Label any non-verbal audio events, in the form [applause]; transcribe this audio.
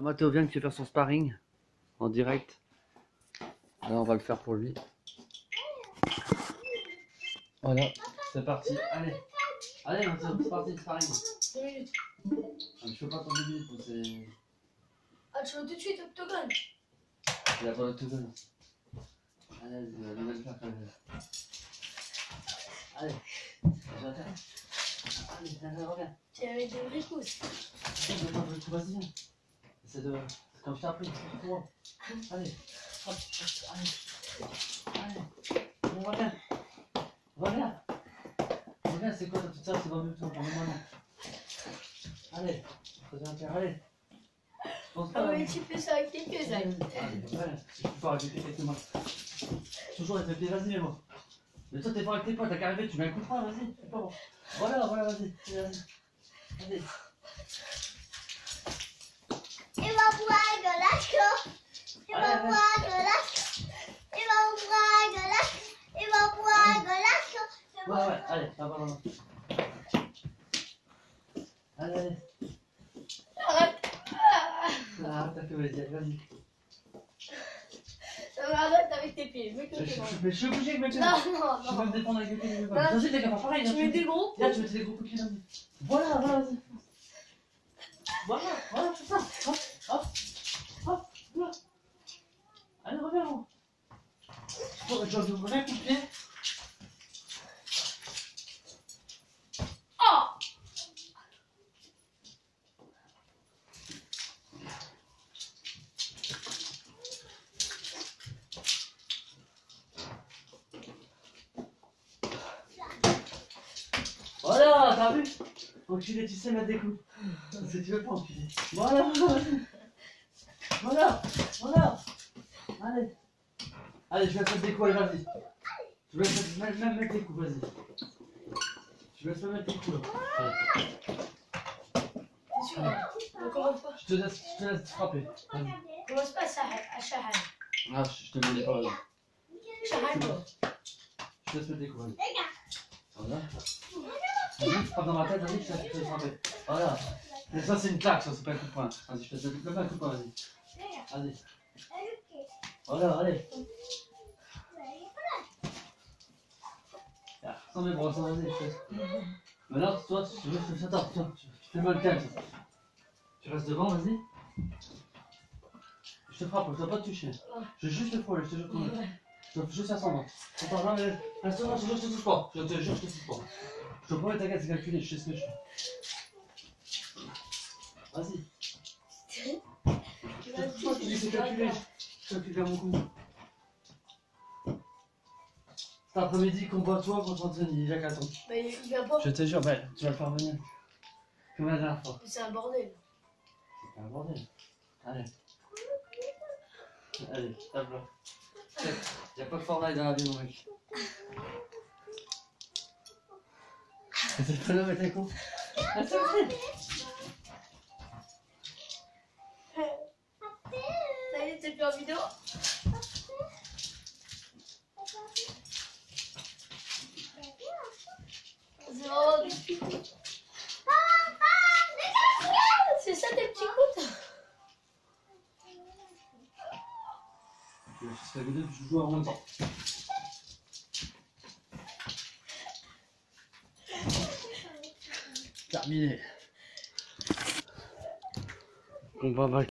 Mathéo vient de faire son sparring en direct. Là, on va le faire pour lui. Voilà, c'est parti. Allez, allez, Mathéo, c'est parti, sparring. Ah, je peux pas attendre deux minutes, moi, c'est. Ah, tu veux tout de suite octogone Il a pas donne. Allez, vas-y, va le faire quand même. Allez, je vais faire. Allez, reviens. Tu avais des vrais coups. Vas-y, viens. C'est de. Comme je pour moi. Allez, hop, hop, allez. Allez, on reviens. Reviens. Reviens, c'est quoi petite sœur C'est 20 minutes, on prend maintenant. Allez, reviens, tiens, allez. Pense Ah, pas, mais tu fais ça avec tes Zach. Allez, voilà, je peux pas avec tes mains. Toujours avec tes pieds, vas-y, mais moi. Mais toi, t'es pas avec tes potes, t'as qu'à arriver, tu mets un coup de frein, vas-y, c'est pas bon. Voilà, voilà, vas-y, vas-y. Vas-y. Ouais, ouais, allez, ça va. Allez, allez. Arrête Ah, t'as fait, vas-y, m'arrête avec tes pieds. Mets Je je- je- je suis obligé mettre les Non, Je non, peux non. me défendre avec les pieds. Non. Vas-y, les gars, pareil. Tu mets des gros Là, tu mets des gros coups de pied. Voilà, voilà, vas-y. Voilà, voilà, c'est ça. Hop, hop, hop, là. Allez, reviens. Bon, je vais ouvrir un coup de pied. Voilà, t'as vu Enculé, tu sais mettre des coups. Parce que tu veux pas enculé. Voilà, voilà, voilà. Allez. Allez, je vais te mettre des coups, allez, vas-y. Je vais te mettre, même, mettre des coups, vas-y. Je vais te mettre des coups, là. Allez. T'es sûr hein. Je te laisse, je te laisse frapper. Commence pas à Shahad. Ah, je te mets vas-y. Shahad, quoi. Je te laisse mettre des coups, vas-y. Voilà. Frappe dans ma tête, vas-y, je te je frapper. Voilà. Mais ça, c'est une claque, ça, c'est pas un coup de poing. Vas-y, je te même un coup de poing, vas-y. Vas-y. Voilà, allez. Ah, Sans mes bras, sans vas-y, je te laisse. Maintenant, toi, tu restes, attends, toi, tu fais mal le calme. Tu restes devant, vas-y. Je te frappe, je dois pas te toucher. Je vais juste te frôler, je te jure je dois juste ascendant. Attends, non, mais je te jure, je te touche pas. Je te jure, je te touche pas. Je te promets, t'inquiète, c'est calculé, je sais ce que je fais. Vas-y. Je te touche pas, te dis que c'est calculé. Je calcule bien mon coup. Cet après-midi, combat-toi contre Anthony, Jacques attends. Mais il vient pas. Je te jure, ben, tu vas le faire venir. Comme la dernière fois. C'est un bordel. C'est un bordel. Allez. Allez, tape là. Y'a pas de Fortnite dans la vie, mon mec. [laughs] C'est pas mais con. Plus en vidéo vraiment des petits coups. C'est ça tes petits coups Faire les deux, je joue en même. Terminé. Combat vaincu.